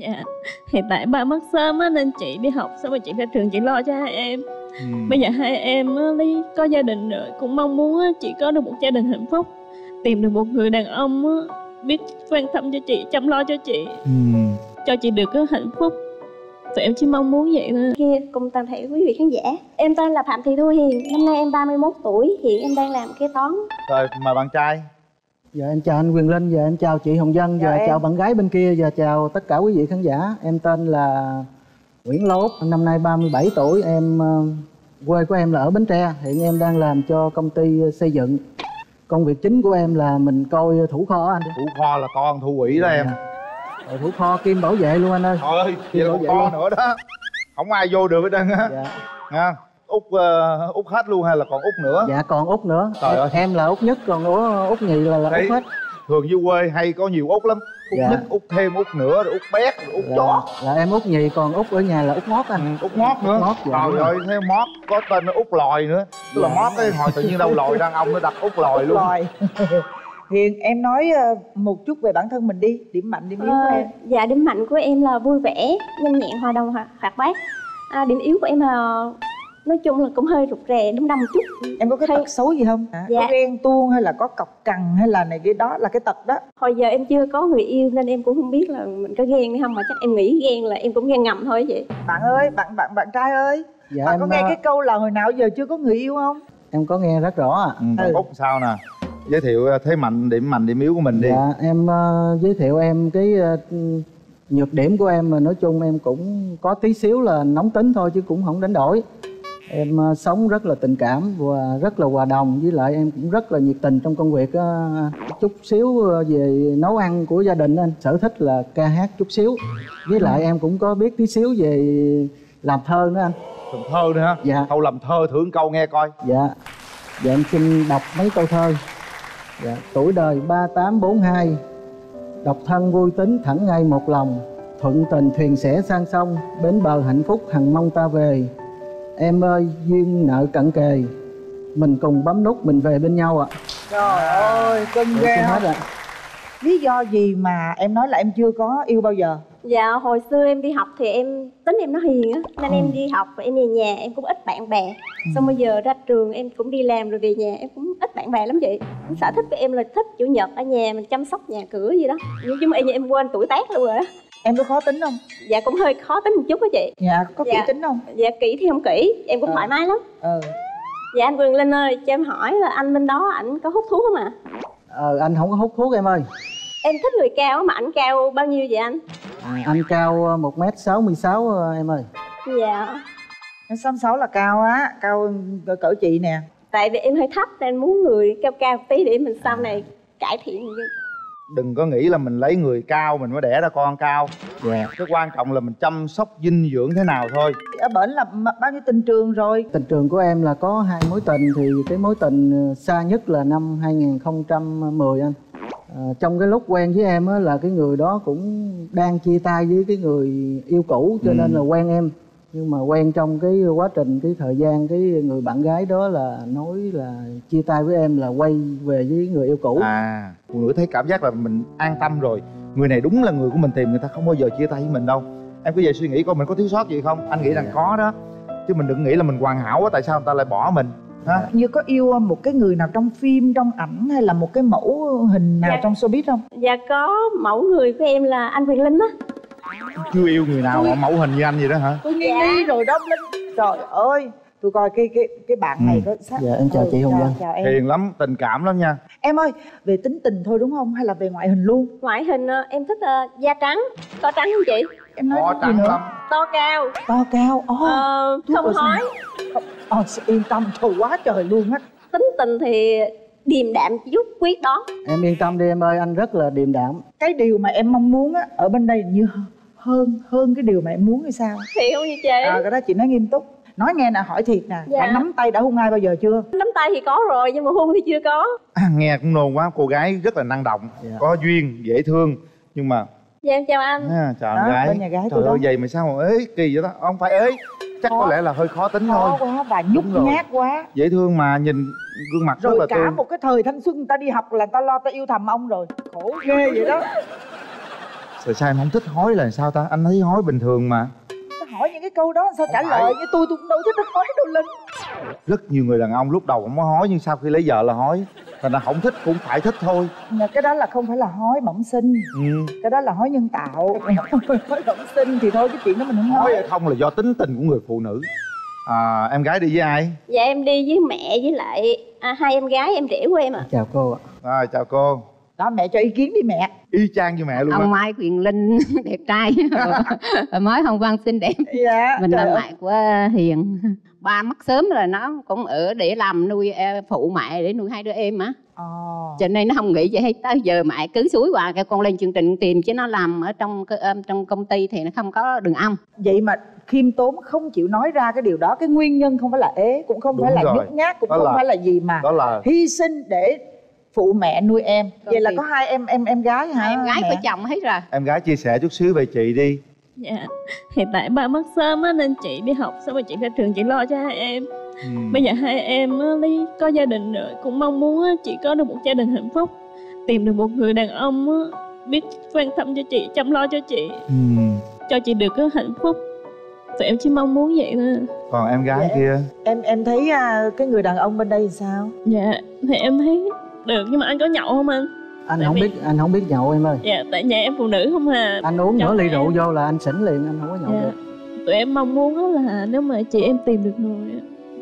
Dạ, hiện tại ba mất sớm á nên chị đi học xong rồi chị ra trường chị lo cho hai em. ừ. Bây giờ hai em á, Lý có gia đình rồi cũng mong muốn á, chị có được một gia đình hạnh phúc, tìm được một người đàn ông á, biết quan tâm cho chị, chăm lo cho chị, Ừ. cho chị được cái hạnh phúc. Tụi em chỉ mong muốn vậy thôi. kia cùng toàn thể quý vị khán giả Em tên là Phạm Thị Thu Hiền Năm nay em 31 tuổi Hiện em đang làm kế toán rồi mời bạn trai Dạ em chào anh Quyền Linh, dạ em chào chị Hồng Dân, Chào dạ em. chào bạn gái bên kia, và chào tất cả quý vị khán giả. Em tên là Nguyễn Lốt, năm nay 37 tuổi, em ờ, quê của em là ở Bến Tre, hiện em đang làm cho công ty xây dựng. Công việc chính của em là mình coi thủ kho anh. thủ kho là con thu quỷ đó em Rồi thủ kho kim bảo vệ luôn anh ơi. trời ơi vậy là Bảo con vệ kho luôn. nữa đó không ai vô được hết trơn á Dạ. nha út ờ, út hết luôn hay là còn út nữa dạ còn út nữa. Trời ơi. Em là út nhất, còn út, út nhì là, là út hết. thường dưới quê hay có nhiều út lắm út Dạ. nhất út thêm út nữa rồi út bét rồi út chó Là, là em út nhì, còn út ở nhà là út ngót anh. út mót nữa Út mót, dạ, trời ơi thêm mót có tên là út lòi nữa tức là Dạ. mót cái hồi tự nhiên đâu lòi đàn ông nó đặt út lòi luôn rồi hiền em nói ờ, một chút về bản thân mình đi điểm mạnh điểm yếu của Ờ, em Dạ điểm mạnh của em là vui vẻ Nhanh nhẹn hòa đồng hoạt, hoạt bát à, Điểm yếu của em là Nói chung là cũng hơi rụt rè đâm một chút em có cái Hay- tật xấu gì không Hả? Dạ. có ghen tuông hay là có cọc cằn hay là này cái đó là cái tật đó Hồi giờ em chưa có người yêu Nên em cũng không biết là mình có ghen hay không Mà chắc em nghĩ ghen là em cũng ghen ngầm thôi vậy bạn ơi bạn bạn bạn trai ơi Dạ bạn em, có nghe ờ, cái câu là hồi nào giờ chưa có người yêu không em có nghe rất rõ ạ. ừ, Ừ. út sao nè giới thiệu ờ, thế mạnh điểm mạnh điểm yếu của mình đi Dạ em ờ, giới thiệu em cái ờ, nhược điểm của em mà nói chung em cũng có tí xíu là nóng tính thôi chứ cũng không đánh đổi. Em ờ, sống rất là tình cảm và rất là hòa đồng với lại em cũng rất là nhiệt tình trong công việc ờ, chút xíu ờ, về nấu ăn của gia đình anh. Sở thích là ca hát chút xíu. Với lại em cũng có biết tí xíu về làm thơ nữa anh. Thường thơ nữa hả? Dạ. câu làm thơ thử một câu nghe coi. Dạ. Dạ em xin đọc mấy câu thơ. Dạ Tuổi đời 3842 Độc thân vui tính thẳng ngay một lòng. Thuận tình thuyền sẽ sang sông. Bến bờ hạnh phúc hằng mong ta về Em ơi duyên nợ cận kề. Mình cùng bấm nút mình về bên nhau ạ. Trời ơi cưng Dạ, ghê hết ạ. Lý do gì mà em nói là em chưa có yêu bao giờ? Dạ hồi xưa em đi học thì em tính em nó hiền á Nên Ừ. em đi học và em về nhà em cũng ít bạn bè. Xong bây giờ ra trường em cũng đi làm rồi về nhà em cũng ít bạn bè lắm chị. Sở thích của em là thích chủ nhật ở nhà mình chăm sóc nhà cửa gì đó. Nhưng mà em, em quên tuổi tác luôn rồi á em có khó tính không? Dạ cũng hơi khó tính một chút á chị. Dạ có kỹ Dạ. tính không? Dạ kỹ thì không kỹ, em cũng Ờ. thoải mái lắm. Ừ Dạ anh Quyền Linh ơi, cho em hỏi là anh bên đó ảnh có hút thuốc không ạ? ờ, Anh không có hút thuốc em ơi. Em thích người cao á, mà ảnh cao bao nhiêu vậy anh? à, Anh cao ờ, 1m66 ờ, em ơi. Dạ. Em xăm sáu là cao á cao cỡ, chị nè. Tại vì em hơi thấp nên muốn người cao cao một tí để mình sau này cải thiện đừng có nghĩ là mình lấy người cao mình mới đẻ ra con cao Dạ cái quan trọng là mình chăm sóc dinh dưỡng thế nào thôi ở bển là bao nhiêu tình trường rồi Tình trường của em là có hai mối tình thì cái mối tình ờ, xa nhất là năm 2010 anh. Ờ, trong cái lúc quen với em á là cái người đó cũng đang chia tay với cái người yêu cũ cho Ừ. nên là quen em. Nhưng mà quen trong cái quá trình cái thời gian cái người bạn gái đó là nói là chia tay với em là quay về với người yêu cũ. à phụ nữ thấy cảm giác là mình an tâm rồi. Người này đúng là người của mình tìm người ta không bao giờ chia tay với mình đâu. Em cứ về suy nghĩ coi mình có thiếu sót gì không? Anh nghĩ rằng có đó. Chứ mình đừng nghĩ là mình hoàn hảo quá tại sao người ta lại bỏ mình ha như có yêu một cái người nào trong phim trong ảnh hay là một cái mẫu hình nào Dạ. trong showbiz không? Dạ có mẫu người của em là anh Quyền Linh á chưa yêu người nào mà mẫu hình như anh vậy đó hả? Tôi nghi Dạ. nghi rồi đó linh. Trời ơi tôi coi cái cái cái bạn này có sắc Dạ, em chào chị Hồng Vân. chào em. Hiền lắm tình cảm lắm nha. Em ơi về tính tình thôi đúng không? Hay là về ngoại hình luôn? Ngoại hình ờ, em thích ờ, da trắng, to trắng không chị? em nói gì trắng nữa? lắm. To cao, to cao oh, ờ, không hói. Oh, yên tâm trời quá trời luôn á. Tính tình thì điềm đạm chút quyết đoán. Em yên tâm đi em ơi, anh rất là điềm đạm. cái điều mà em mong muốn á ở bên đây như hơn hơn cái điều mà em muốn hay sao? Thiệt không như chị? à, cái đó chị nói nghiêm túc. Nói nghe nè hỏi thiệt nè. Dạ. bạn nắm tay đã hôn ai bao giờ chưa? Nắm tay thì có rồi nhưng mà hôn thì chưa có. À, nghe cũng nôn quá. Cô gái rất là năng động Dạ. có duyên dễ thương. Nhưng mà Dạ em chào anh. À, chào Đó, gái. nhà gái trời ơi vậy mà sao mà ế kỳ vậy đó. Không phải ế chắc có Khó. lẽ là hơi khó tính khó thôi. quá và nhút nhát quá. Dễ thương mà nhìn gương mặt rất rồi là cả tươi. một cái thời thanh xuân ta đi học là ta lo ta yêu thầm ông rồi. Khổ ghê vậy đó Rồi sao em không thích hối là sao ta? Anh thấy hối bình thường mà. Hỏi những cái câu đó sao trả Không phải. lời như tôi tôi cũng đâu thích nói đâu linh. Rất nhiều người đàn ông lúc đầu không có hối Nhưng sau khi lấy vợ là hối. Thành ra không thích cũng phải thích thôi. Mà cái đó là không phải là hói bẩm sinh. Ừ. cái đó là hói nhân tạo. Hói bẩm sinh thì thôi cái chuyện đó mình không Hối nói hay không là do tính tình của người phụ nữ. À, Em gái đi với ai? dạ em đi với mẹ với lại à, hai em gái em rể của em ạ. Chào cô ạ. Rồi chào cô đó mẹ cho ý kiến đi mẹ. Y chang như mẹ luôn ông Mai Quyền Linh đẹp trai. Mới Hồng Văn xinh đẹp. Dạ mình là mẹ của Hiền. Ba mất sớm rồi nó cũng ở để làm nuôi ờ, phụ mẹ để nuôi hai đứa em á. Ờ. cho nên nó không nghĩ vậy. Hết tới giờ mẹ cứ suối hoài cái con lên chương trình tìm chứ nó làm ở trong cái- ờ, trong công ty thì nó không có đường âm. Vậy mà khiêm tốn không chịu nói ra cái điều đó. Cái nguyên nhân không phải là ế cũng không Đúng phải là nhút nhát cũng Đó không là- phải là gì mà Đó là hy sinh để phụ mẹ nuôi em. Vậy là thì- có hai em em em gái hả? Hai em gái mẹ? của chồng hết rồi. Em gái chia sẻ chút xíu về chị đi. Dạ. Hiện tại ba mất sớm á nên chị đi học Xong rồi chị ra trường chị lo cho hai em. Ừ. Bây giờ hai em á, Lý có gia đình rồi Cũng mong muốn á, chị có được một gia đình hạnh phúc Tìm được một người đàn ông á, Biết quan tâm cho chị, chăm lo cho chị. Ừ. Cho chị được cái hạnh phúc. Tụi em chỉ mong muốn vậy thôi. Còn em gái Dạ. kia? Em em thấy à, cái người đàn ông bên đây sao? Dạ Thì em thấy được Nhưng mà anh có nhậu không anh? anh Tại không vì- biết anh không biết nhậu em ơi Dạ tại nhà em phụ nữ không à anh uống nửa ly em. rượu vô là anh xỉn liền anh không có nhậu Dạ. được Tụi em mong muốn á là nếu mà chị em tìm được người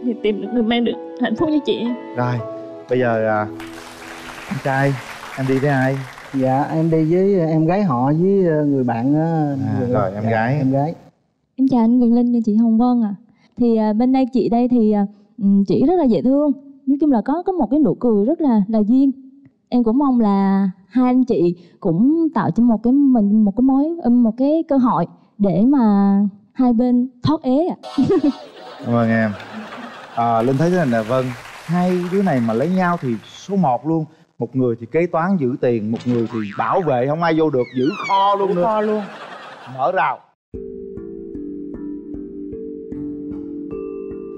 Thì tìm được người mang được hạnh phúc cho chị em Rồi Bây giờ à, Anh trai Em đi với ai? dạ em đi với em gái họ với ờ, người bạn á, À, người- rồi, em dạ, gái. em gái Em chào anh Quyền Linh và chị Hồng Vân ạ. Thì à, bên đây chị đây thì à, ừm, chị rất là dễ thương. Nói chung là có có một cái nụ cười rất là là duyên. Em cũng mong là hai anh chị cũng tạo cho một cái mình một cái mối một cái cơ hội để mà hai bên thoát ế ạ. Cảm ơn em. À, Linh thấy thế này nè Vân Hai đứa này mà lấy nhau thì số 1 luôn. Một người thì kế toán giữ tiền Một người thì bảo vệ không ai vô được Giữ kho luôn nữa. kho luôn. Mở rào.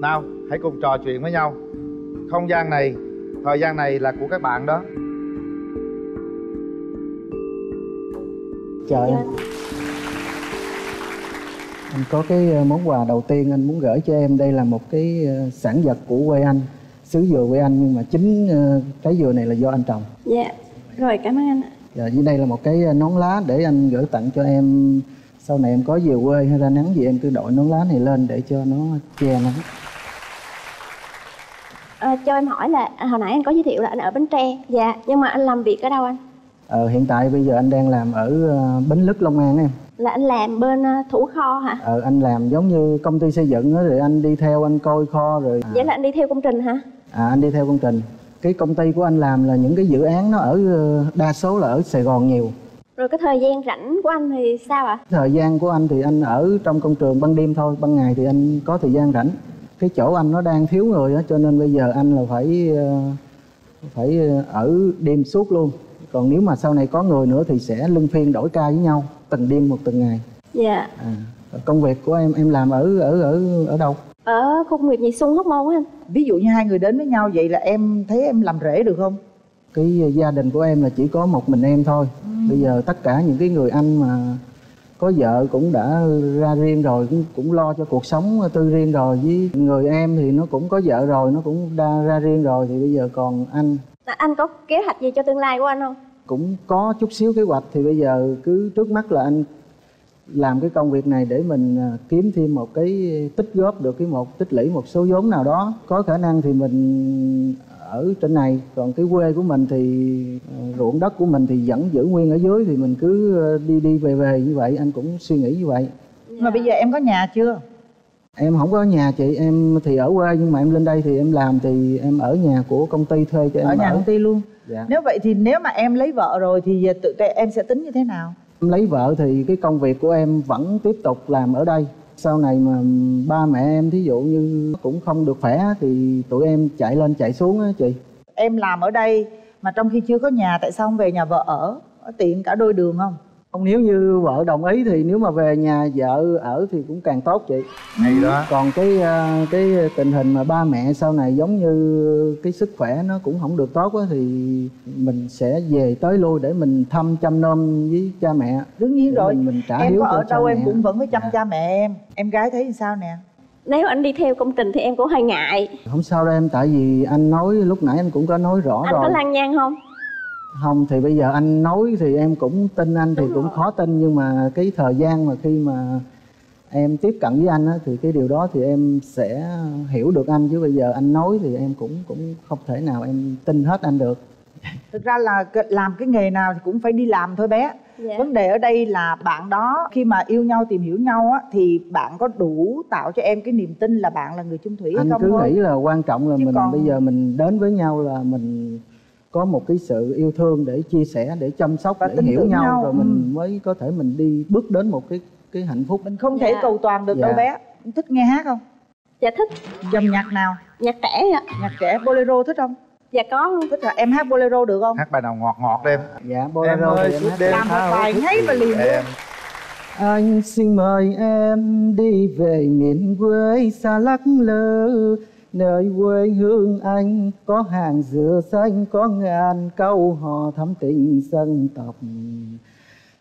Nào hãy cùng trò chuyện với nhau Không gian này Thời gian này là của các bạn đó. Chào em. Anh có cái ờ, món quà đầu tiên anh muốn gửi cho em. Đây là một cái ờ, sản vật của quê anh xứ dừa quê anh nhưng mà chính ờ, trái dừa này là do anh trồng. Dạ. Rồi cảm ơn anh ạ. Dạ, dưới đây là một cái nón lá để anh gửi tặng cho em. Sau này em có về quê hay ra nắng gì em cứ đội nón lá này lên để cho nó che nắng à, cho em hỏi là à, hồi nãy anh có giới thiệu là anh ở bến tre. Dạ nhưng mà anh làm việc ở đâu anh? Ờ, hiện tại bây giờ anh đang làm ở ờ, bến lức long an em. Là anh làm bên à, thủ kho hả? Ờ, anh làm giống như công ty xây dựng đó, rồi anh đi theo anh coi kho rồi. À, vậy là anh đi theo công trình hả? À, anh đi theo công trình. Cái công ty của anh làm là những cái dự án nó ở ờ, đa số là ở sài gòn nhiều. Rồi cái thời gian rảnh của anh thì sao ạ? Thời gian của anh thì anh ở trong công trường ban đêm thôi ban ngày thì anh có thời gian rảnh cái chỗ anh nó đang thiếu người á cho nên bây giờ anh là phải ờ, phải ờ, ở đêm suốt luôn. Còn nếu mà sau này có người nữa thì sẽ luân phiên đổi ca với nhau từng đêm một từng ngày. Dạ. À, công việc của em em làm ở ở ở ở đâu? Ở khu công nghiệp nhị xuân hóc môn á anh. Ví dụ như hai người đến với nhau vậy là em thấy em làm rể được không? Cái gia đình của em là chỉ có một mình em thôi. Bây giờ tất cả những cái người anh mà có vợ cũng đã ra riêng rồi cũng, cũng lo cho cuộc sống tư riêng rồi. Với người em thì nó cũng có vợ rồi nó cũng đã ra riêng rồi thì bây giờ còn anh. À, anh có kế hoạch gì cho tương lai của anh không? Cũng có chút xíu kế hoạch thì bây giờ cứ trước mắt là anh làm cái công việc này để mình à, kiếm thêm một cái tích góp được cái một tích lũy một số vốn nào đó. Có khả năng thì mình ở trên này. Còn cái quê của mình thì à, ruộng đất của mình thì vẫn giữ nguyên ở dưới thì mình cứ à, đi đi về về như vậy. Anh cũng suy nghĩ như vậy. Mà bây giờ em có nhà chưa? Em không có nhà chị em thì ở quê nhưng mà em lên đây thì em làm thì em ở nhà của công ty thuê cho em ở nhà công ty luôn. Dạ. nếu vậy thì nếu mà em lấy vợ rồi thì tự em sẽ tính như thế nào? Em lấy vợ thì cái công việc của em vẫn tiếp tục làm ở đây sau này mà ba mẹ em thí dụ như cũng không được khỏe thì tụi em chạy lên chạy xuống á chị. Em làm ở đây mà trong khi chưa có nhà, tại sao không về nhà vợ ở? Tiện cả đôi đường không? Không, nếu như vợ đồng ý thì nếu mà về nhà vợ ở thì cũng càng tốt chị. Hay đó. Còn cái ờ, cái tình hình mà ba mẹ sau này giống như cái sức khỏe nó cũng không được tốt á thì mình sẽ về tới lui để mình thăm chăm nom với cha mẹ. Đương nhiên Để rồi. mình, mình trả em hiếu có ở đâu mẹ. em cũng vẫn phải chăm Dạ. cha mẹ em. Em gái thấy sao nè? Nếu anh đi theo công trình thì em cũng hơi ngại. Không sao đâu em tại vì anh nói lúc nãy anh cũng có nói rõ anh rồi. có lăng nhang không không thì bây giờ anh nói thì em cũng tin anh thì Đúng cũng rồi. khó tin nhưng mà cái thời gian mà khi mà em tiếp cận với anh á thì cái điều đó thì em sẽ hiểu được anh. Chứ bây giờ anh nói thì em cũng cũng không thể nào em tin hết anh được. Thực ra là làm cái nghề nào thì cũng phải đi làm thôi bé. Dạ. Vấn đề ở đây là bạn đó khi mà yêu nhau tìm hiểu nhau á thì bạn có đủ tạo cho em cái niềm tin là bạn là người chung thủy hay anh không cứ thôi? nghĩ là quan trọng là Chứ mình còn- bây giờ mình đến với nhau là mình có một cái sự yêu thương để chia sẻ để chăm sóc Và để hiểu nhau, nhau, rồi ừ. mình mới có thể mình đi bước đến một cái cái hạnh phúc. Mình không thể Dạ. cầu toàn được đâu Dạ. bé thích nghe hát không? Dạ thích. Dòng nhạc nào? Nhạc trẻ ạ. Nhạc trẻ bolero thích không? Dạ có. Luôn thích là em hát bolero được không? Hát bài nào ngọt ngọt đem dạ bolero ơi, thì em hát đêm làm một khá bài ngay và liền luôn. Em Anh xin mời em đi về miền quê xa lắc lơ Nơi quê hương anh có hàng dừa xanh Có ngàn câu hò thắm tình dân tộc.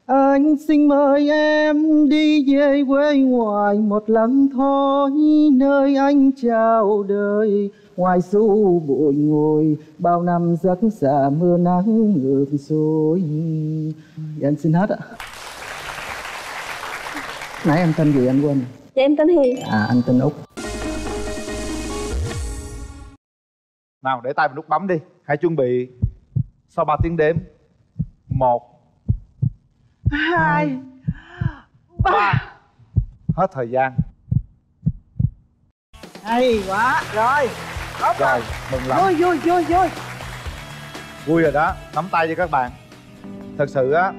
Anh xin mời em đi về quê ngoài một lần thôi Nơi anh chào đời. Ngoài su bụi ngồi Bao năm giấc xa mưa nắng ngược xuôi. Dạ anh xin hết ạ. Nãy em tên gì anh quên? Dạ em tên hiền. À anh tên Út nào để tay vào nút bấm đi. Hãy chuẩn bị. Sau 3 tiếng đếm. Một. Hai. Ba. Hết thời gian. Hay quá. Rồi. Tốt rồi mừng lắm. Vui vui vui vui. Vui rồi đó. Nắm tay cho các bạn. Thật sự á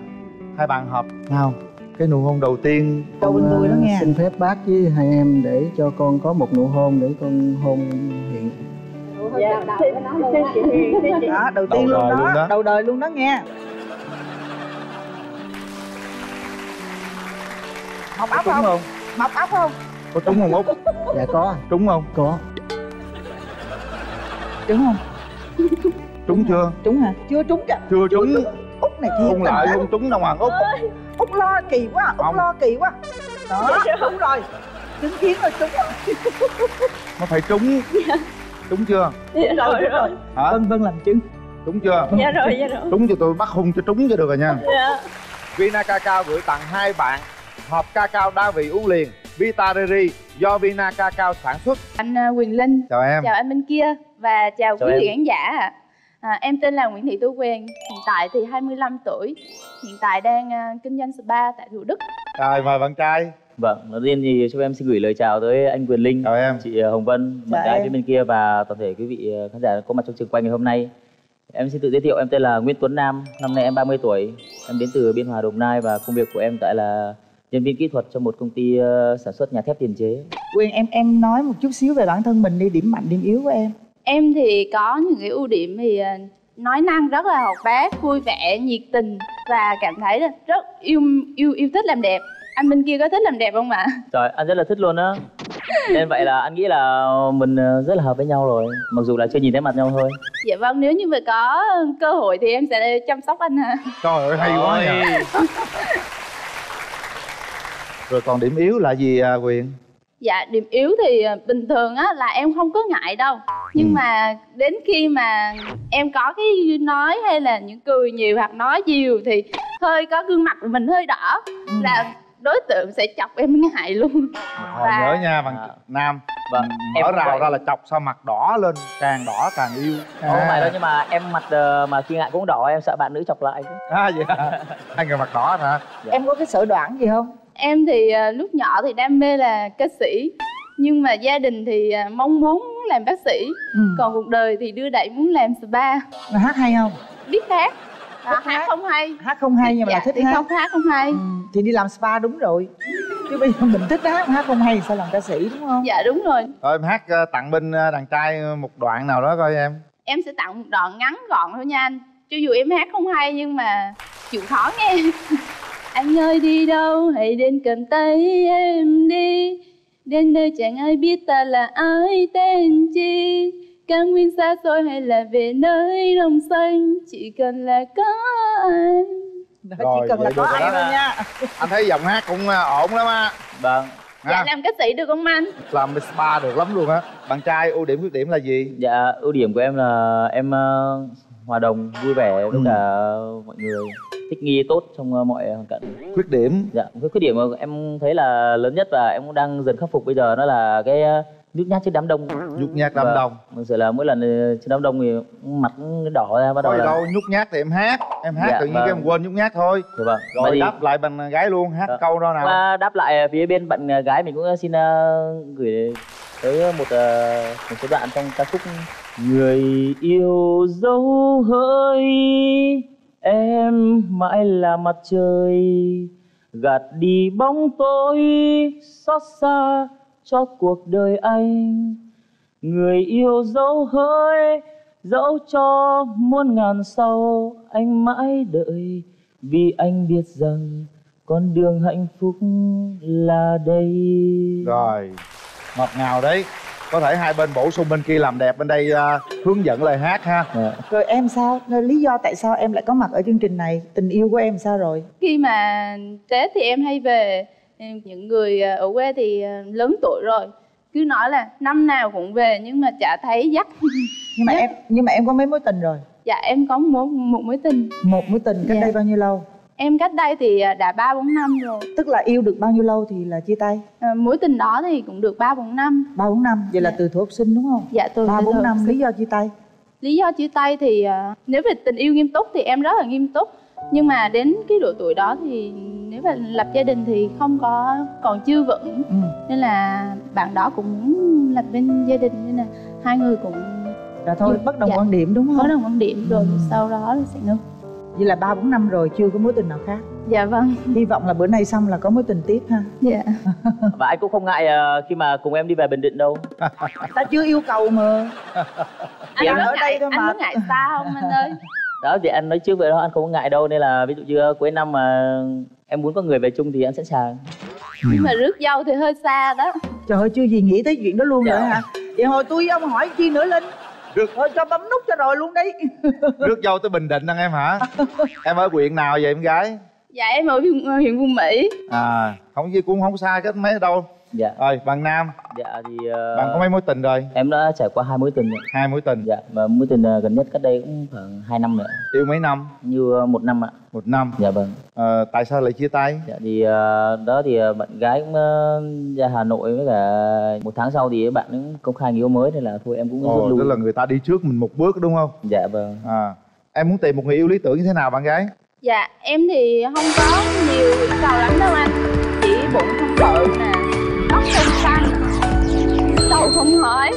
hai bạn hợp nào cái nụ hôn đầu tiên Đầu bên tôi đó nghe. Xin phép bác với hai em để cho con có một nụ hôn để con hôn hiện dạ. Chị hiền chị đó đầu Đầu tiên luôn đời đó, luôn đó. đầu đời luôn đó nghe. Mọc ốc không? không? Mọc ốc không? Có trúng không út Dạ có. Trúng không? Có. Trúng không? Trúng chưa? Trúng hả? Chưa trúng kìa chưa trúng. Út này thiệt hôn lại không trúng đâu hoàng út. Út lo kỳ quá út Không. lo kỳ quá. Đó đúng rồi. Chứng kiến rồi trúng rồi. Nó phải trúng trúng chưa? Dạ rồi. rồi. Hả? Vân vân làm chứng. Trúng chưa? Dạ rồi dạ rồi. Trúng cho tôi bắt hung cho trúng cho được rồi nha. Dạ. Vina Cacao gửi tặng hai bạn hộp cacao đa vị uống liền Vita Riri do Vina Cacao sản xuất. Anh à, Quyền Linh, chào em. Chào anh bên kia và chào, Chào quý vị khán giả. Ạ. À, em tên là Nguyễn Thị Tú Quyền, hiện tại thì 25 tuổi, hiện tại đang à, kinh doanh spa tại Thủ Đức. rồi mời bạn trai Vâng, đầu tiên thì cho em xin gửi lời chào tới anh Quyền Linh, chào em chị ờ, Hồng Vân, bạn gái phía bên kia và toàn thể quý vị ờ, khán giả có mặt trong trường quay ngày hôm nay. Em xin tự giới thiệu, em tên là Nguyễn Tuấn Nam, năm nay em 30 tuổi. Em đến từ Biên Hòa, Đồng Nai và công việc của em tại là nhân viên kỹ thuật cho một công ty ờ, sản xuất nhà thép tiền chế. quyền em em nói một chút xíu về bản thân mình đi điểm mạnh điểm yếu của em Em thì có những cái ưu điểm thì nói năng rất là hoạt bát, vui vẻ, nhiệt tình và cảm thấy là rất yêu yêu yêu thích làm đẹp. Anh bên kia có thích làm đẹp không ạ? Trời, anh rất là thích luôn á. Nên vậy là anh nghĩ là mình ờ, rất là hợp với nhau rồi, mặc dù là chưa nhìn thấy mặt nhau thôi. Dạ vâng, nếu như mà có cơ hội thì em sẽ chăm sóc anh ạ. trời ơi hay quá nha rồi còn điểm yếu là gì à, quyền Dạ điểm yếu thì à, bình thường á là em không có ngại đâu Nhưng Ừ. mà đến khi mà em có cái nói hay là những cười nhiều hoặc nói nhiều Thì hơi có gương mặt của mình hơi đỏ Ừ. Là đối tượng sẽ chọc em ngại luôn. Và- nhớ nha bạn À. nam Vâng, mở em rào vậy. ra là chọc sao mặt đỏ lên càng đỏ càng yêu. Không phải đâu nhưng mà em mặt ờ, mà khi ngại cũng đỏ em sợ bạn nữ chọc lại chứ. à vậy hả? Hai người mặt đỏ hả? Em có cái sở đoản gì không? Em thì à, lúc nhỏ thì đam mê là ca sĩ Nhưng mà gia đình thì à, mong muốn làm bác sĩ. Ừ. Còn cuộc đời thì đưa đẩy muốn làm spa. Mà hát hay không? Biết hát à, hát. Không hay. Hát không hay nhưng mà dạ, là thích thì hát. không hát không hay. Ừ. thì đi làm spa đúng rồi. Chứ bây giờ mình thích hát hát không hay thì sao làm ca sĩ đúng không? Dạ đúng rồi. Rồi em hát ờ, tặng bên ờ, đàn trai một đoạn nào đó coi em. Em sẽ tặng một đoạn ngắn gọn thôi nha anh. Cho dù em hát không hay nhưng mà chịu khó nghe. Anh anh ơi đi đâu? Hãy đến cầm tay em đi. Đến nơi chẳng ai biết ta là ai tên chi cao nguyên xa xôi hay là về nơi đồng xanh? Chỉ cần là có anh. Chỉ cần là có rồi anh đó. thôi nha. Anh thấy giọng hát cũng à, ổn lắm á. Vâng. Dạ làm ca sĩ được không anh? Làm spa được lắm luôn á. Bạn trai ưu điểm khuyết điểm là gì? Dạ ưu điểm của em là em ờ, hòa đồng vui vẻ với Ừ. cả mọi người. Thích nghi tốt trong ờ, mọi hoàn cảnh. Khuyết điểm. Dạ cái khuyết điểm mà em thấy là lớn nhất và em cũng đang dần khắc phục bây giờ đó là cái ờ, nhút nhát trước đám đông nhút nhát đám Vâng. đông thực sự là mỗi lần ờ, trước đám đông thì mặt đỏ ra bắt đầu là đâu nhút nhát thì em hát em hát Dạ, tự nhiên vâng. em quên nhút nhát thôi Dạ vâng. Rồi thì- đáp lại bằng gái luôn hát Dạ. câu đó nào Qua đáp lại phía bên bạn ờ, gái mình cũng xin ờ, gửi tới một ờ, một số đoạn trong ca khúc người yêu dấu hỡi em mãi là mặt trời gạt đi bóng tối xót xa cho cuộc đời anh. Người yêu dấu hỡi dẫu cho muôn ngàn sau anh mãi đợi. Vì anh biết rằng con đường hạnh phúc là đây. Rồi ngọt ngào đấy. Có thể hai bên bổ sung bên kia làm đẹp bên đây à, hướng dẫn lời hát ha. Dạ. rồi em sao? Rồi lý do tại sao em lại có mặt ở chương trình này? Tình yêu của em sao rồi? Khi mà tết thì em hay về những người ờ, ở quê thì ờ, lớn tuổi rồi. Cứ nói là năm nào cũng về nhưng mà chả thấy dắt. Nhưng mà em nhưng mà em có mấy mối tình rồi? Dạ em có một, một mối tình. Một mối tình cách Dạ. đây bao nhiêu lâu? Em cách đây thì ờ, đã ba bốn năm rồi. Tức là yêu được bao nhiêu lâu thì là chia tay? Ờ, mối tình đó thì cũng được ba bốn năm. Ba bốn năm. Vậy là Dạ. từ thuở học sinh đúng không? Dạ tôi ba bốn năm lý do chia tay? Lý do chia tay thì nếu về tình yêu nghiêm túc thì em rất là nghiêm túc nhưng mà đến cái độ tuổi đó thì nếu mà lập gia đình thì không có còn chưa vững ừ. nên là bạn đó cũng muốn lập bên gia đình nên là hai người cũng rồi thôi Dạ. bất đồng Dạ. quan điểm đúng không đồng quan điểm rồi Ừ. sau đó là sẽ ngưng vậy là ba bốn năm rồi chưa có mối tình nào khác dạ vâng hy vọng là bữa nay xong là có mối tình tiếp ha dạ và anh cũng không ngại ờ, khi mà cùng em đi về bình định đâu ta chưa yêu cầu mà anh Dạ, có ở đây ngại thôi anh mà. có ngại xa không anh ơi đó thì anh nói trước vậy đó anh không có ngại đâu nên là ví dụ như cuối năm mà em muốn có người về chung thì anh sẵn sàng. Nhưng mà rước dâu thì hơi xa đó. Trời ơi chưa gì nghĩ tới chuyện đó luôn Dạ. rồi hả? Vậy hồi tôi với ông hỏi chi nữa linh? Được. thôi cho bấm nút cho rồi luôn đi. Rước dâu tới bình định anh em hả? Em ở huyện nào vậy em gái? Dạ em ở huyện, huyện Phú Mỹ. À không gì cũng không xa cách mấy đâu dạ. Rồi bạn nam. Dạ thì ờ, bạn có mấy mối tình rồi? em đã trải qua hai mối tình rồi. hai mối tình. Dạ và mối tình ờ, gần nhất cách đây cũng khoảng 2 năm nữa. Yêu mấy năm? Như ờ, một năm ạ. Một năm. Dạ vâng. Ờ, tại sao lại chia tay? Dạ thì ờ, đó thì ờ, bạn gái cũng ờ, ra hà nội với cả một tháng sau thì bạn cũng công khai người yêu mới nên là thôi em cũng rút ồ lui. tức là người ta đi trước mình một bước đúng không? Dạ vâng. À em muốn tìm một người yêu lý tưởng như thế nào bạn gái? Dạ em thì không có nhiều yêu cầu lắm đâu anh. Chỉ bụng không bự nè tóc không xanh. Đầu không hỏi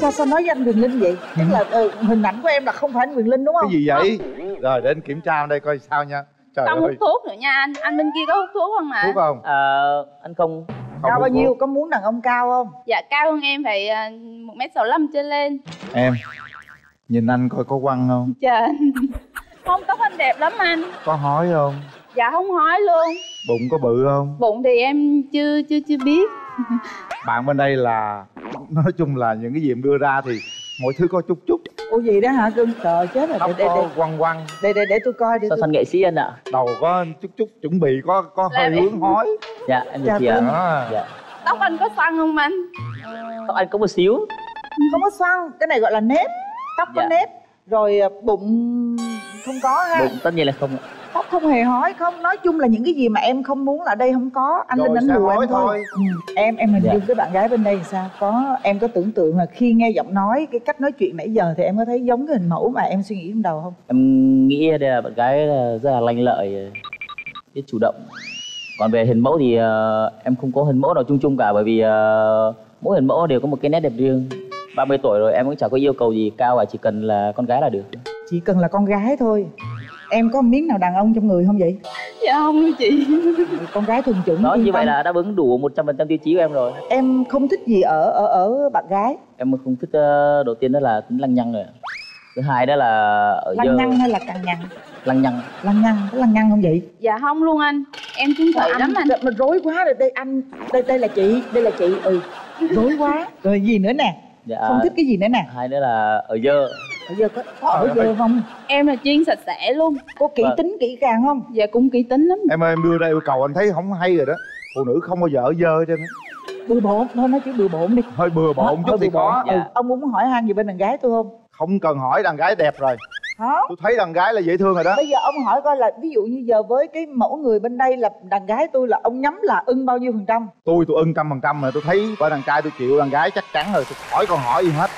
sao sao nói với anh Quyền Linh vậy? Tức là ờ, hình ảnh của em là không phải anh Quyền Linh đúng không? Cái gì vậy? Rồi để anh kiểm tra đây coi sao nha. Trời không hút ơi. thuốc nữa nha anh. Anh bên kia có hút thuốc không ạ? Thuốc không? Ờ, anh không. Không cao hút bao nhiêu? Có muốn đàn ông cao không? Dạ cao hơn em phải à, một mét sáu trở lên. Em nhìn anh coi có quăng không? Trời. Không tóc anh đẹp lắm anh. Có hói không dạ không hói luôn. Bụng có bự không? Bụng thì em chưa chưa chưa biết. Bạn bên đây là nói chung là những cái gì em đưa ra thì mọi thứ có chút chút. Ủa gì đó hả? Cưng trời chết rồi. Tóc để, để, có để, quăng quăng. Để, để, để tôi coi để so tôi... sánh nghệ sĩ anh ạ? Đầu có chút chút chuẩn bị có có hơi em- hướng hói. Dạ em Dạ được chị ạ. đó dạ. Tóc anh có xoăn không anh? Tóc anh có một xíu. Không có xoăn cái này gọi là nếp. Tóc có Dạ. nếp. Rồi à, bụng không có ha. Bụng tất nhiên là không tóc không hề hói không. Nói chung là những cái gì mà em không muốn là đây không có. Anh Rồi linh đánh sẽ lùa em thôi, thôi. Ừ. em em hình Dạ. dung cái bạn gái bên đây thì sao? Có em có tưởng tượng là khi nghe giọng nói cái cách nói chuyện nãy giờ thì em có thấy giống cái hình mẫu mà em suy nghĩ trong đầu không? Em nghĩ đây là bạn gái là rất là lanh lợi biết chủ động. Còn về hình mẫu thì ờ, em không có hình mẫu nào chung chung cả bởi vì ờ, mỗi hình mẫu đều có một cái nét đẹp riêng. 30 tuổi rồi em cũng chẳng có yêu cầu gì cao cả chỉ cần là con gái là được. Chỉ cần là con gái thôi em có miếng nào đàn ông trong người không vậy? Dạ không đâu chị. Con gái thuần chủng đó yên như vậy tâm. là đáp ứng đủ 100% tiêu chí của em rồi. Em không thích gì ở ở ở bạn gái. Em không thích ờ, đầu tiên đó là tính lăng nhăng rồi. Thứ hai đó là ở lăng giờ nhăng hay là cằn nhằn lăng nhăng lăng nhăng có lăng nhăng không vậy? Dạ không luôn anh. Em chung thủy lắm anh mình rối quá rồi đây anh đây đây là chị đây là chị. Ừ rối quá. Rồi gì nữa nè? Dạ. Không thích cái gì nữa nè? Hai nữa là ở dơ bây giờ có, có ở giờ không? Em là chuyên sạch sẽ luôn. Có kỹ Vâng. tính kỹ càng không? Dạ cũng kỹ tính lắm. Em ơi em đưa ra yêu cầu anh thấy không hay rồi đó. Phụ nữ không bao giờ ở dơ trên bừa bộn thôi nói chữ bừa bộn đi. Hơi bừa bộn chút thì có. Ừ. Dạ. ông muốn hỏi han gì bên đàn gái tôi không? Không cần hỏi đàn gái đẹp rồi. Hả? Tôi thấy đàn gái là dễ thương rồi đó. Bây giờ ông hỏi coi là ví dụ như giờ với cái mẫu người bên đây là đàn gái tôi là ông nhắm là ưng bao nhiêu phần trăm? Tôi tôi ưng trăm phần trăm mà tôi thấy có đàn trai tôi chịu đàn gái chắc chắn rồi tôi hỏi con hỏi gì hết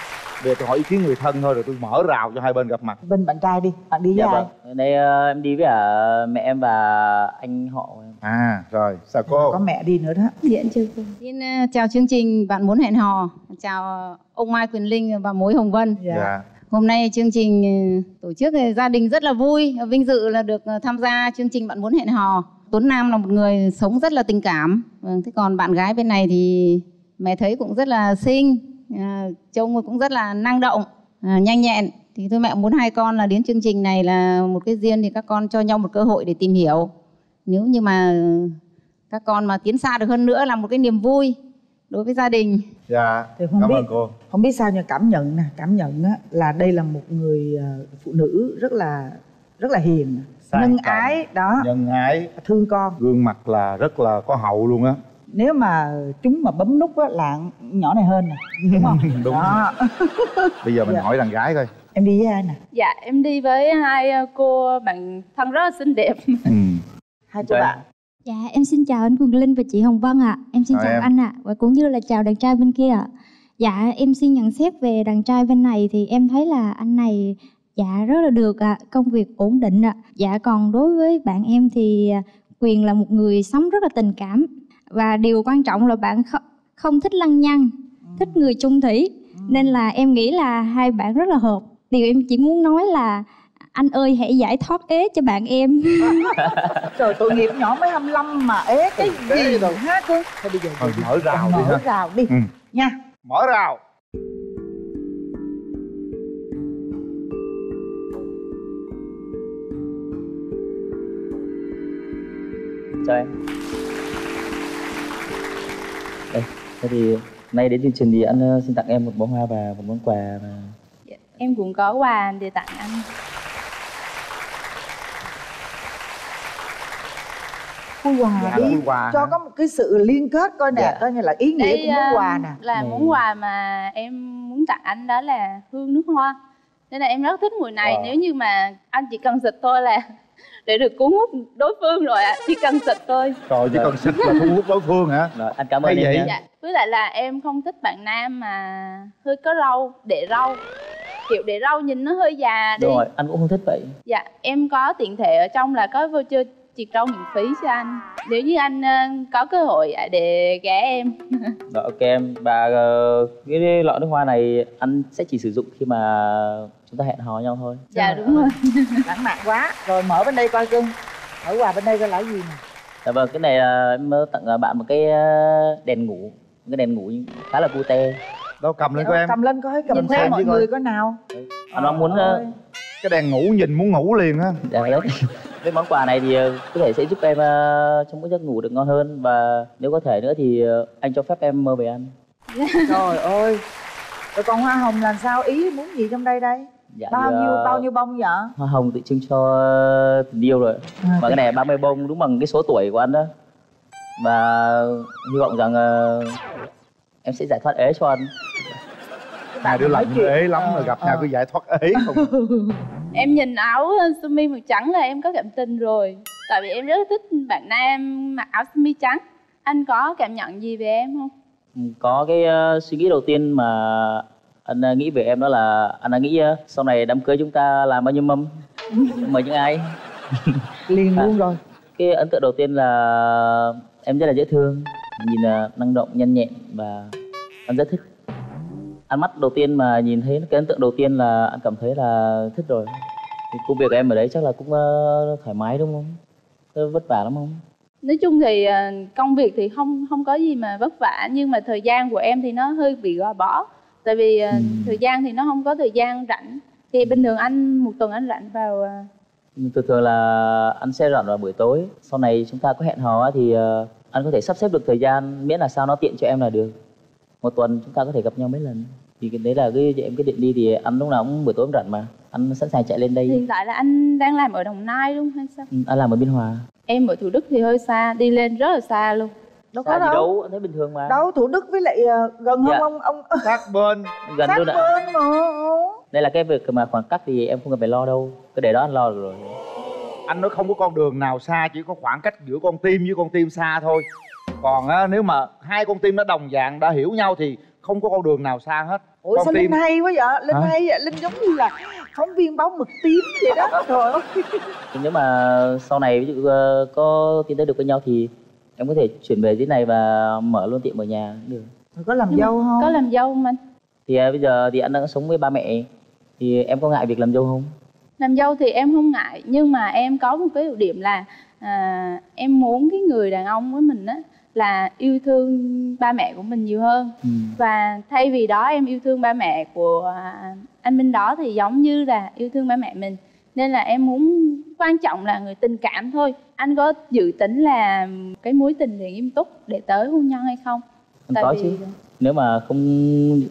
bây giờ tôi hỏi ý kiến người thân thôi rồi tôi mở rào cho hai bên gặp mặt. Bên bạn trai đi bạn đi với dạ ai? vâng. Ở đây ờ, em đi với cả mẹ em và anh họ. Của em à rồi sao cô? Có mẹ đi nữa đó. Dạ chưa cô? Xin ờ, chào chương trình bạn muốn hẹn hò. Chào ông Mai Quyền Linh và mối Hồng Vân. Dạ. Hôm nay chương trình ờ, tổ chức ờ, gia đình rất là vui, vinh dự là được ờ, tham gia chương trình Bạn muốn hẹn hò. Tuấn Nam là một người sống rất là tình cảm. Vâng, thế còn bạn gái bên này thì mẹ thấy cũng rất là xinh, à, trông cũng rất là năng động, à, nhanh nhẹn. Thì tôi mẹ muốn hai con là đến chương trình này là một cái duyên thì các con cho nhau một cơ hội để tìm hiểu. Nếu như mà ờ, các con mà tiến xa được hơn nữa là một cái niềm vui đối với gia đình. dạ thì không cảm biết ơn cô không biết sao nhưng cảm nhận nè cảm nhận á là đây là một người ờ, phụ nữ rất là rất là hiền Sang nhân trọng. ái đó nhân ái thương con gương mặt là rất là có hậu luôn á nếu mà chúng mà bấm nút á là nhỏ này hơn nè đúng không? Đúng. đó. Bây giờ mình Dạ. hỏi đàn gái coi. Em đi với ai nè? Dạ em đi với hai ờ, cô bạn thân rất là xinh đẹp. Ừ. hai cô bạn. Dạ em xin chào anh Quỳnh Linh và chị Hồng Vân ạ. Em xin Chào chào em. anh ạ. Và cũng như là chào đàn trai bên kia ạ. Dạ em xin nhận xét về đàn trai bên này Thì em thấy là anh này Dạ rất là được ạ. Công việc ổn định ạ. Dạ còn đối với bạn em thì à, Quyền là một người sống rất là tình cảm Và điều quan trọng là bạn không, không thích lăng nhăng Thích người chung thủy. Nên là em nghĩ là hai bạn rất là hợp. Điều em chỉ muốn nói là anh ơi hãy giải thoát ế cho bạn em. Trời tội nghiệp nhỏ mới 25 mà ế cái Ế gì đâu. rồi. ha cô thôi bây giờ Thôi, mở rào đi mở rào đi. Ừ. nha. Mở rào. Chào em đây thế thì nay đến chương trình thì anh ờ, xin tặng em một bó hoa và một món quà và Dạ, em cũng có quà để tặng anh khui quà dạ đi quà cho hả? có một cái sự liên kết coi nè Dạ. coi như là ý nghĩa đây của món ờ, quà nè là món quà mà em muốn tặng anh đó là hương nước hoa nên là em rất thích mùi này Wow. nếu như mà anh chỉ cần xịt thôi là để được cuốn hút đối phương rồi ạ chỉ cần xịt thôi. Trời chỉ cần xịt là thu hút đối phương hả? Rồi anh cảm Hay ơn em vậy? dạ với lại là em không thích bạn nam mà hơi có râu để râu. Kiểu để râu nhìn nó hơi già đi. Đúng rồi anh cũng không thích vậy. Dạ em có tiện thể ở trong là có voucher triệt râu miễn phí cho anh. Nếu như anh ờ, có cơ hội ạ, để ghé em. Rồi ok em. Và ờ, cái lọ nước hoa này anh sẽ chỉ sử dụng khi mà chúng ta hẹn hò nhau thôi. Dạ Trời đúng rồi. Lãng mạn quá. Rồi mở bên đây coi cưng mở quà bên đây coi là gì nè. Dạ vâng cái này em ờ, tặng bạn một cái đèn ngủ. Một cái đèn ngủ khá là cute. Đâu cầm lên coi em. Cầm lên coi cầm Nhìn theo mọi người coi nào. Anh mong muốn cái đèn ngủ nhìn muốn ngủ liền á. Dạ đấy cái món quà này thì ờ, có thể sẽ giúp em ờ, trong mỗi giấc ngủ được ngon hơn. Và nếu có thể nữa thì ờ, anh cho phép em mơ về ăn. Trời ơi! Rồi còn hoa hồng làm sao ý muốn gì trong đây đây? Dạ, bao thì, nhiêu bao nhiêu bông vậy? hoa hồng tự trưng cho tình yêu rồi. À, và cái này 30 bông đúng bằng cái số tuổi của anh đó. Và hy vọng rằng ờ, em sẽ giải thoát ế cho anh. Hai đứa lạnh ế lắm Ờ, rồi gặp ờ. nhau cứ giải thoát ế không em nhìn áo sơ mi màu trắng là em có cảm tình rồi. Tại vì em rất thích bạn nam mặc áo sơ mi trắng. Anh có cảm nhận gì về em không? Ừ, có cái ờ, suy nghĩ đầu tiên mà anh ờ, nghĩ về em đó là anh đã nghĩ ờ, sau này đám cưới chúng ta làm bao nhiêu mâm? Mời những ai? Liền luôn rồi. Cái ấn tượng đầu tiên là em rất là dễ thương. Nhìn là năng động nhanh nhẹn và anh rất thích. Ăn mắt đầu tiên mà nhìn thấy cái ấn tượng đầu tiên là anh cảm thấy là thích rồi công việc em ở đấy chắc là cũng ờ, thoải mái đúng không? Có vất vả lắm không? Nói chung thì ờ, công việc thì không không có gì mà vất vả nhưng mà thời gian của em thì nó hơi bị gò bó. Tại vì ờ, thời gian thì nó không có thời gian rảnh. Thì bình thường anh một tuần anh rảnh vào ờ, thường thường là anh sẽ rảnh vào buổi tối. Sau này chúng ta có hẹn hò thì ờ, anh có thể sắp xếp được thời gian miễn là sao nó tiện cho em là được. Một tuần chúng ta có thể gặp nhau mấy lần. Thì cái đấy là cái em quyết định đi thì anh lúc nào cũng buổi tối cũng rảnh mà anh sẵn sàng chạy lên đây. Hiện tại là anh đang làm ở đồng nai luôn hay sao? Ừ, anh làm ở biên hòa. Em ở thủ đức thì hơi xa đi lên rất là xa luôn. Đâu Xa có gì đâu. đâu anh thấy bình thường mà. Đâu thủ đức với lại ờ, gần Dạ. không ông ông? Sát bên. Gần sát luôn ạ. bên mà. Đây là cái việc mà khoảng cách thì em không cần phải lo đâu. Cứ để đó anh lo được rồi. Anh nói không có con đường nào xa chỉ có khoảng cách giữa con tim với con tim xa thôi. Còn á, nếu mà hai con tim nó đồng dạng đã hiểu nhau thì không có con đường nào xa hết. Ủa con sao tim linh hay quá vậy? Linh Hả? hay vậy? Linh giống như là phóng viên báo mực tím vậy đó. Trời ơi. Nếu mà sau này ví dụ ờ, có tiến tới được với nhau thì em có thể chuyển về dưới này và mở luôn tiệm ở nhà cũng được. Rồi có làm Nhưng mà dâu không? có làm dâu không anh? Thì à, bây giờ thì anh đang sống với ba mẹ thì em có ngại việc làm dâu không? Làm dâu thì em không ngại nhưng mà em có một cái ưu điểm là à, em muốn cái người đàn ông với mình á là yêu thương ba mẹ của mình nhiều hơn. Ừ. và thay vì đó em yêu thương ba mẹ của à, anh Minh đó thì giống như là yêu thương ba mẹ mình. Nên là em muốn quan trọng là người tình cảm thôi. Anh có dự tính là cái mối tình thì nghiêm túc để tới hôn nhân hay không? Anh có chứ. Nếu mà không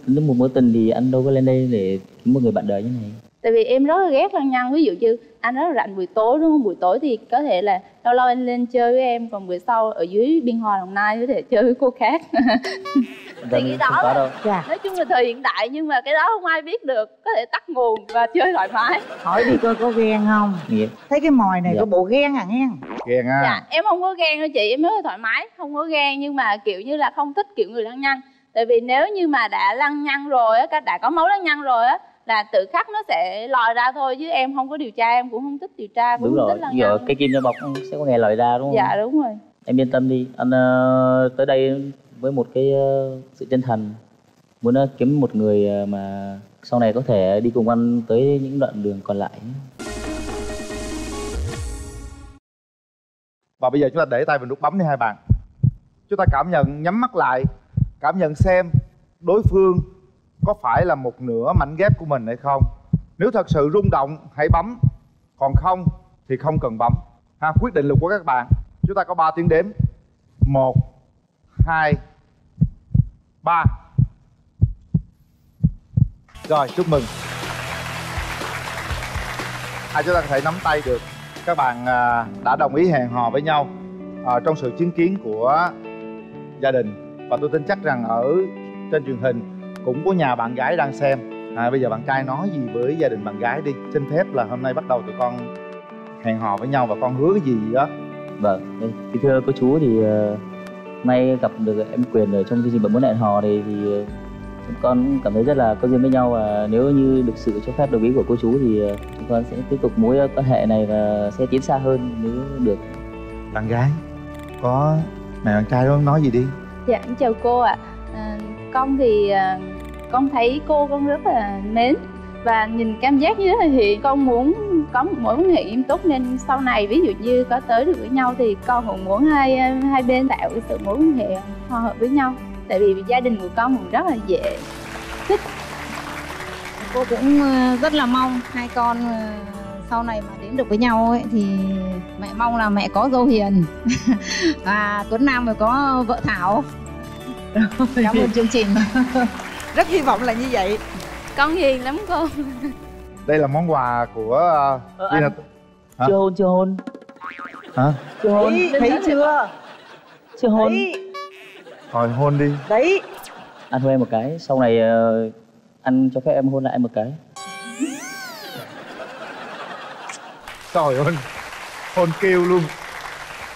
đến một mối tình thì anh đâu có lên đây để kiếm một người bạn đời như này tại vì em rất là ghét lăng nhăng. Ví dụ như anh rất là rảnh buổi tối đúng không? Buổi tối thì có thể là lâu lâu anh lên chơi với em còn buổi sau ở dưới biên hòa đồng nai có thể chơi với cô khác. Thì cái đó có đâu. Dạ. nói chung là thời hiện đại nhưng mà cái đó không ai biết được. Có thể tắt nguồn và chơi thoải mái. Hỏi đi coi có ghen không? Nghĩa. thấy cái mồi này Dạ. có bộ ghen à nghe ghen à dạ em không có ghen đâu chị. Em rất là thoải mái không có ghen nhưng mà kiểu như là không thích kiểu người lăng nhăng. Tại vì nếu như mà đã lăng nhăng rồi á đã có máu lăng nhăng rồi á là tự khắc nó sẽ lòi ra thôi chứ em không có điều tra em cũng không thích điều tra cũng đúng không rồi thích giờ cây kim nó bọc sẽ có ngày lời ra đúng không? Dạ đúng rồi. Em yên tâm đi. Anh ờ, tới đây với một cái ờ, sự chân thành muốn ờ, kiếm một người ờ, mà sau này có thể đi cùng anh tới những đoạn đường còn lại và bây giờ chúng ta để tay vào nút bấm đi hai bạn. Chúng ta cảm nhận nhắm mắt lại cảm nhận xem đối phương có phải là một nửa mảnh ghép của mình hay không? Nếu thật sự rung động hãy bấm. Còn không thì không cần bấm. Ha quyết định lực của các bạn. Chúng ta có 3 tiếng đếm. Một hai ba. Rồi chúc mừng. Hai chúng ta có thể nắm tay được. Các bạn à, đã đồng ý hẹn hò với nhau à, trong sự chứng kiến của gia đình. Và tôi tin chắc rằng ở trên truyền hình cũng có nhà bạn gái đang xem. À, bây giờ bạn trai nói gì với gia đình bạn gái đi. Xin phép là hôm nay bắt đầu tụi con hẹn hò với nhau và con hứa cái gì đó? Vâng thì thưa cô chú thì ờ, nay gặp được em quyền ở trong chương trình bạn muốn hẹn hò này thì ờ, chúng con cũng cảm thấy rất là có duyên với nhau. Và nếu như được sự cho phép đồng ý của cô chú thì ờ, chúng con sẽ tiếp tục mối quan hệ này và sẽ tiến xa hơn nếu được. Bạn gái có mẹ bạn trai đó nói gì đi? Dạ, em chào cô ạ. À, con thì à, con thấy cô con rất là mến và nhìn cảm giác như thế thì con muốn có một mối quan hệ nghiêm túc nên sau này ví dụ như có tới được với nhau thì con cũng muốn hai hai bên tạo cái sự mối quan hệ hòa hợp với nhau. Tại vì gia đình của con cũng rất là dễ cô cũng ờ, rất là mong hai con ờ, sau này mà đến được với nhau ấy thì mẹ mong là mẹ có dâu hiền và Tuấn Nam phải có vợ Thảo. Cảm ơn chương trình rất hy vọng là như vậy. Con hiền lắm cô. đây là món quà của uh, Ờ, Vina- anh- Hả? chưa hôn chưa hôn. Hả? Chưa hôn. Thấy, thấy chưa? Chưa hôn. Thấy thôi hôn đi. Đấy. Anh hôn em một cái sau này ờ, anh cho phép em hôn lại em một cái. Trời ơi, hôn kêu luôn.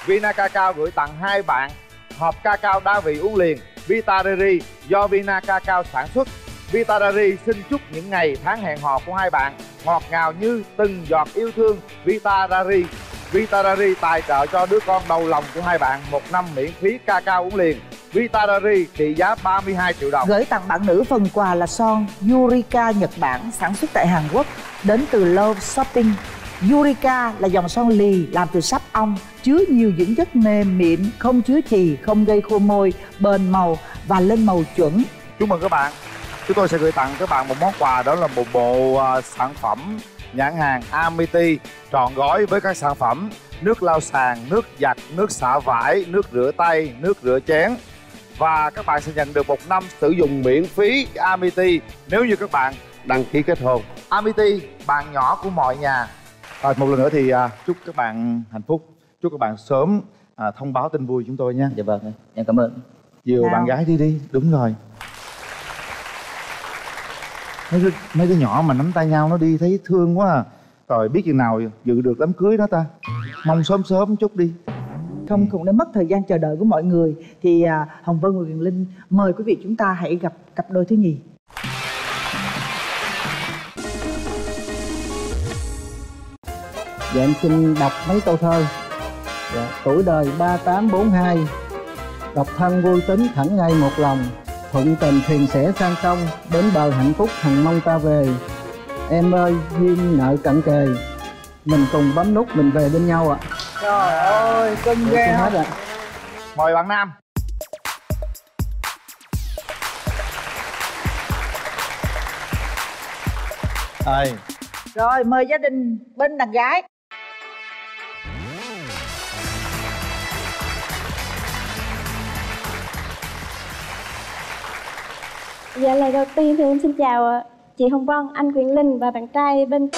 Vina Cacao gửi tặng hai bạn hộp cacao đa vị uống liền Vitareri do Vina Cacao sản xuất. Vitareri xin chúc những ngày tháng hẹn hò của hai bạn ngọt ngào như từng giọt yêu thương. Vitareri. Vitareri tài trợ cho đứa con đầu lòng của hai bạn một năm miễn phí cacao uống liền. Vitarari trị giá 32 triệu đồng. Gửi tặng bạn nữ phần quà là son Yurika Nhật Bản sản xuất tại Hàn Quốc, đến từ Love Shopping. Yurika là dòng son lì làm từ sáp ong chứa nhiều dưỡng chất mềm mịn không chứa chì không gây khô môi bền màu và lên màu chuẩn Chúc mừng các bạn Chúng tôi sẽ gửi tặng các bạn một món quà đó là một bộ uh, sản phẩm nhãn hàng Amity trọn gói với các sản phẩm nước lau sàn, nước giặt, nước xả vải, nước rửa tay, nước rửa chén và các bạn sẽ nhận được một năm sử dụng miễn phí Amity nếu như các bạn đăng ký kết hôn. Amity, bạn nhỏ của mọi nhà. Rồi một lần nữa thì à, chúc các bạn hạnh phúc, chúc các bạn sớm à, thông báo tin vui chúng tôi nha. Dạ vâng, em cảm ơn. Dìu Nào. bạn gái đi đi, đúng rồi. Mấy đứa, mấy đứa nhỏ mà nắm tay nhau nó đi thấy thương quá à. Rồi biết chừng nào dự được đám cưới đó ta. Mong sớm sớm chút đi. không cũng đã mất thời gian chờ đợi của mọi người thì à, hồng vân và quyền linh mời quý vị chúng ta hãy gặp cặp đôi thứ nhì Dạ em xin đọc mấy câu thơ. Dạ, Tuổi đời 3842 Độc thân vui tính thẳng ngay một lòng. Thuận tình thuyền sẽ sang sông. Đến bờ hạnh phúc hằng mong ta về. Em ơi duyên nợ cận kề. Mình cùng bấm nút mình về bên nhau ạ. Trời ơi cưng Dạ, ghê hết ạ. Mời bạn Nam. Đây, rồi mời gia đình bên đàn gái Dạ lời đầu tiên thì em xin chào ờ, chị Hồng Vân, anh Quyền Linh và bạn trai bên